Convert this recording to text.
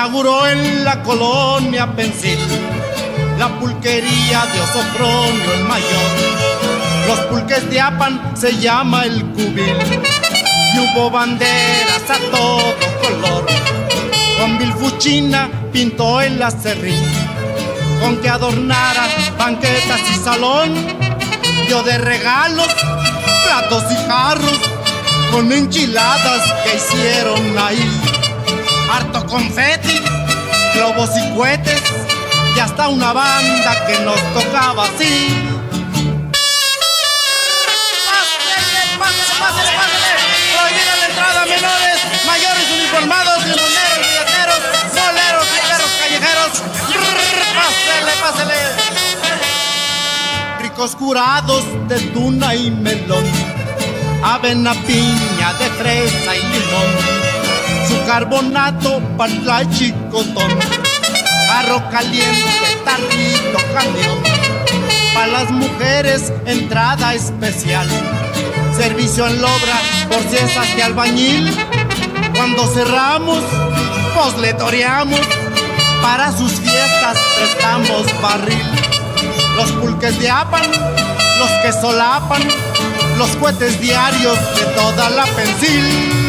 inauguró en la colonia Pensil la pulquería de Osofronio el mayor. Los pulques de Apan se llama el cubil y hubo banderas a todo color. Con Vilfuchina pintó el acerrín con que adornara banquetas y salón. Dio de regalos platos y jarros con enchiladas que hicieron ahí. Harto confeti, globos y cohetes y hasta una banda que nos tocaba así. Pásele, pásele, pásele. Prohibida la entrada a menores, mayores uniformados, limoneros, billeteros, boleros y perros callejeros. Pásele, pásele. Ricos curados de tuna y melón, avena, piña, de fresa y limón, carbonato para la chicotón carro caliente, tarrito, camión. Para las mujeres, entrada especial. Servicio en lobra por si es hacia albañil. Cuando cerramos, pues le toreamos. Para sus fiestas prestamos barril. Los pulques de Apan, los que solapan, los cohetes diarios de toda la pensil.